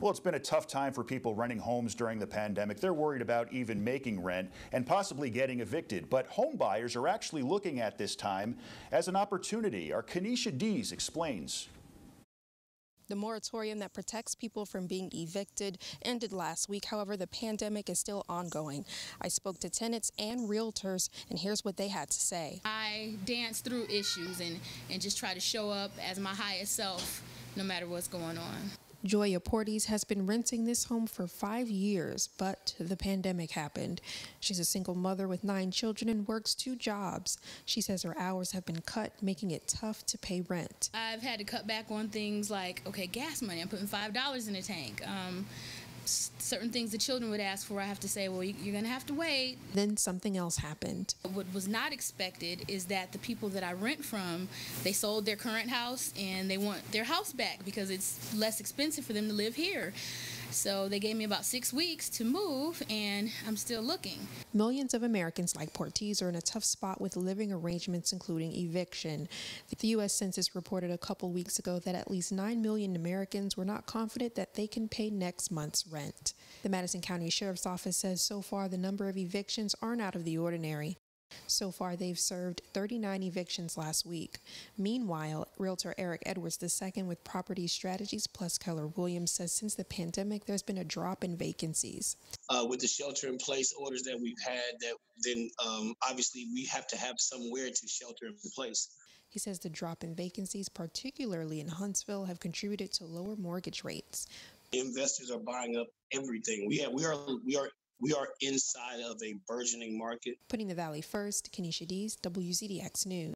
Well, it's been a tough time for people renting homes during the pandemic. They're worried about even making rent and possibly getting evicted. But home buyers are actually looking at this time as an opportunity. Our Keneisha Deas explains. The moratorium that protects people from being evicted ended last week. However, the pandemic is still ongoing. I spoke to tenants and realtors, and here's what they had to say. I dance through issues and, and just try to show up as my highest self no matter what's going on. Joya Portes has been renting this home for five years, but the pandemic happened. She's a single mother with nine children and works two jobs. She says her hours have been cut, making it tough to pay rent. I've had to cut back on things like, okay, gas money. I'm putting $5 in the tank. Um, certain things the children would ask for, I have to say, well, you're going to have to wait. Then something else happened. What was not expected is that the people that I rent from, they sold their current house and they want their house back because it's less expensive for them to live here. So they gave me about six weeks to move, and I'm still looking. Millions of Americans like Portes are in a tough spot with living arrangements, including eviction. The U.S. Census reported a couple weeks ago that at least 9 million Americans were not confident that they can pay next month's rent. The Madison County Sheriff's Office says so far the number of evictions aren't out of the ordinary. So far, they've served 39 evictions last week. Meanwhile, Realtor Eric Edwards II with Property Strategies plus Keller Williams says since the pandemic, there's been a drop in vacancies. Uh, with the shelter in place orders that we've had, that then um, obviously we have to have somewhere to shelter in place. He says the drop in vacancies, particularly in Huntsville, have contributed to lower mortgage rates. Investors are buying up everything. We have we are we are we are inside of a burgeoning market. Putting the Valley first, Keneisha Deas, WZDX News.